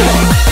Let's.